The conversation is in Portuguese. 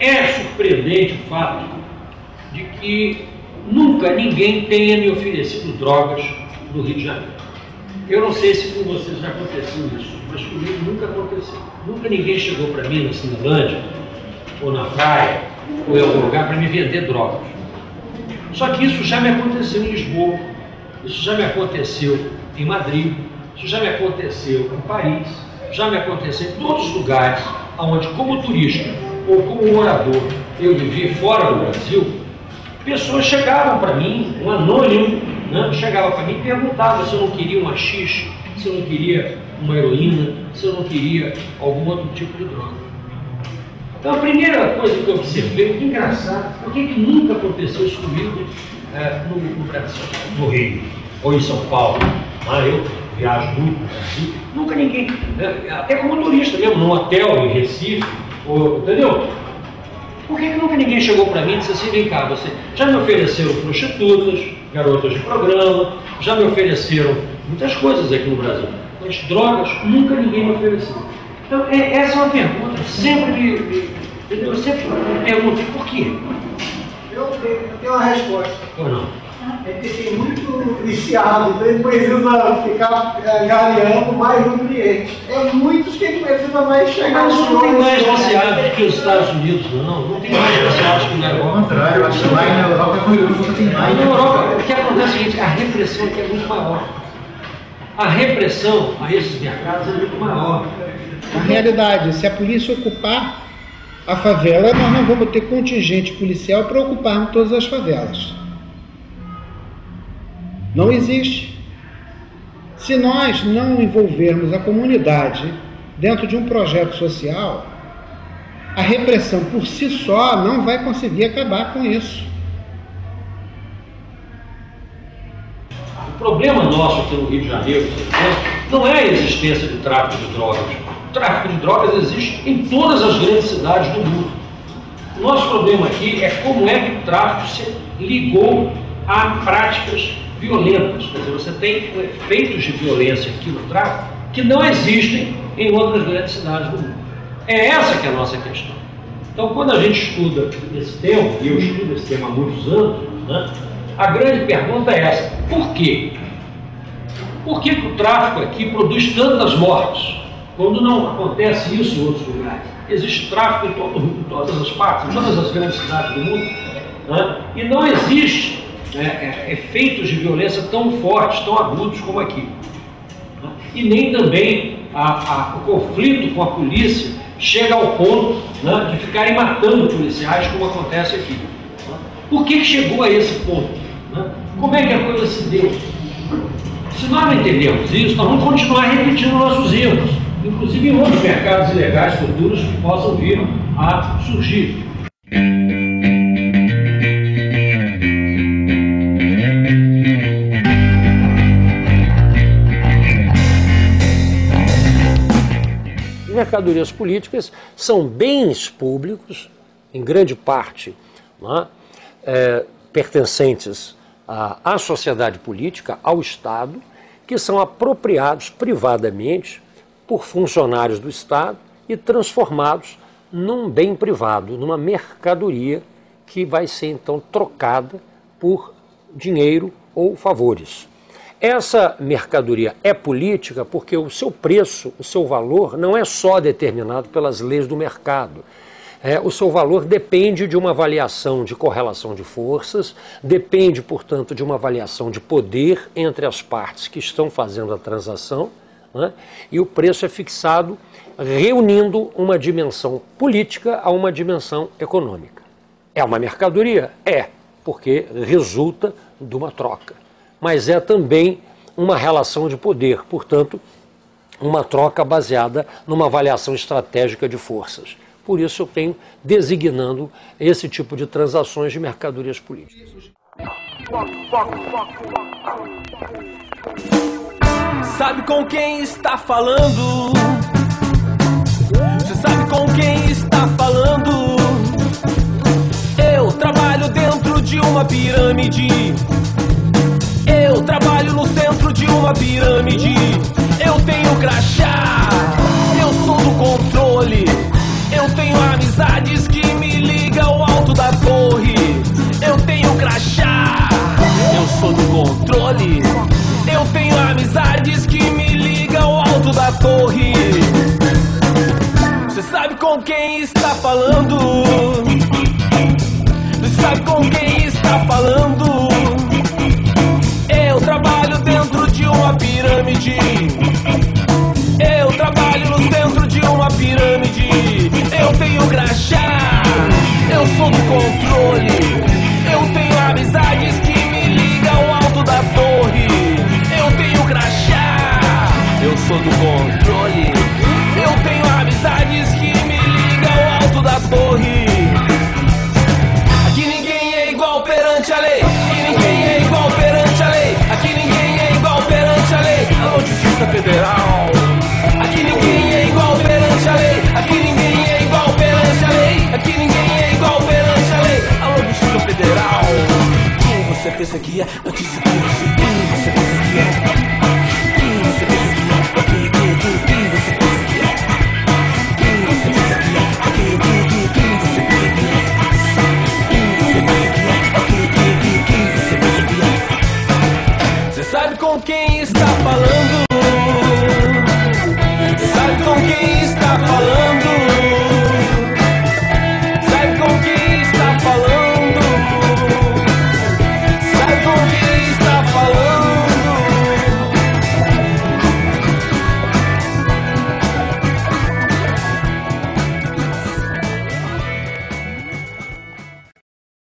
é surpreendente o fato de que nunca ninguém tenha me oferecido drogas no Rio de Janeiro. Eu não sei se com vocês já aconteceu isso, mas comigo nunca aconteceu. Nunca ninguém chegou para mim na Cinelândia, ou na praia, ou em algum lugar para me vender drogas. Só que isso já me aconteceu em Lisboa, isso já me aconteceu em Madrid, isso já me aconteceu em Paris, já me aconteceu em todos os lugares onde, como turista ou como morador, eu vivi fora do Brasil, pessoas chegavam para mim, um anônimo, né, chegava para mim e perguntava se eu não queria uma xixi, se eu não queria uma heroína, se eu não queria algum outro tipo de droga. Então a primeira coisa que eu observei, que engraçado, por que, que nunca aconteceu isso comigo é, no, no, Brasil, no Rio, ou em São Paulo? Ah, eu viajo muito no Brasil, nunca ninguém, né, até como turista mesmo, num hotel em Recife, ou, entendeu? Por que, que nunca ninguém chegou para mim e disse assim, vem cá, você já me ofereceram prostitutas, garotas de programa, já me ofereceram muitas coisas aqui no Brasil, mas drogas nunca ninguém me ofereceu. Então, é, essa é uma pergunta, sempre me, me, eu sempre me pergunto, por quê? Eu tenho, eu tenho uma resposta. Ou não? É que tem muito viciado, então ele precisa ficar é, gareando mais nutrientes. É muitos que precisa mais chegar Mas não tem mais viciado que os Estados Unidos, não. Não tem mais viciado que na Ao Europa. contrário, eu acho que lá na Europa foi o que tem mais. Na Europa, o que acontece é o seguinte, a repressão aqui é muito maior. A repressão a esses mercados é muito maior. Na realidade, se a polícia ocupar a favela, nós não vamos ter contingente policial para ocuparmos todas as favelas. Não existe. Se nós não envolvermos a comunidade dentro de um projeto social, a repressão por si só não vai conseguir acabar com isso. O problema nosso aqui no Rio de Janeiro, não é a existência do tráfico de drogas. O tráfico de drogas existe em todas as grandes cidades do mundo. O nosso problema aqui é como é que o tráfico se ligou a práticas violentas. Quer dizer, você tem efeitos de violência aqui no tráfico que não existem em outras grandes cidades do mundo. É essa que é a nossa questão. Então, quando a gente estuda esse tema, e eu estudo esse tema há muitos anos, né, a grande pergunta é essa: por quê? Por que, que o tráfico aqui produz tantas mortes, quando não acontece isso em outros lugares? Existe tráfico em, todo, em todas as partes, em todas as grandes cidades do mundo, né? e não existe né, é, efeitos de violência tão fortes, tão agudos como aqui. né? E nem também a- a- o conflito com a polícia chega ao ponto né, de ficarem matando policiais, como acontece aqui. né? Por que chegou a esse ponto? né? Como é que a coisa se deu? Se nós não entendemos isso, nós vamos continuar repetindo nossos erros, inclusive em outros mercados ilegais futuros que possam vir a surgir. Mercadorias políticas são bens públicos, em grande parte é? É, pertencentes à, à sociedade política, ao Estado, que são apropriados privadamente por funcionários do Estado e transformados num bem privado, numa mercadoria que vai ser então trocada por dinheiro ou favores. Essa mercadoria é política porque o seu preço, o seu valor, não é só determinado pelas leis do mercado. É, o seu valor depende de uma avaliação de correlação de forças, depende, portanto, de uma avaliação de poder entre as partes que estão fazendo a transação, né? e o preço é fixado reunindo uma dimensão política a uma dimensão econômica. É uma mercadoria? É, porque resulta de uma troca. Mas é também uma relação de poder, portanto, uma troca baseada numa avaliação estratégica de forças. Por isso eu tenho designando esse tipo de transações de mercadorias políticas. Sabe com quem está falando? Você sabe com quem está falando? Eu trabalho dentro de uma pirâmide uma pirâmide. Eu tenho crachá, eu sou do controle. Eu tenho amizades que me ligam ao alto da torre. Eu tenho crachá, eu sou do controle. Eu tenho amizades que me ligam ao alto da torre. Você sabe com quem está falando? perseguia antes de tudo. Quem você perseguia? É? Quem você perseguia? Que, é? quem, quem, quem você perseguia? É? Quem você perseguia? Que, quem, quem, quem você perseguia? Quem você perseguia? Que, quem, quem, quem você perseguia? Você sabe com quem está falando? Sabe com quem está falando?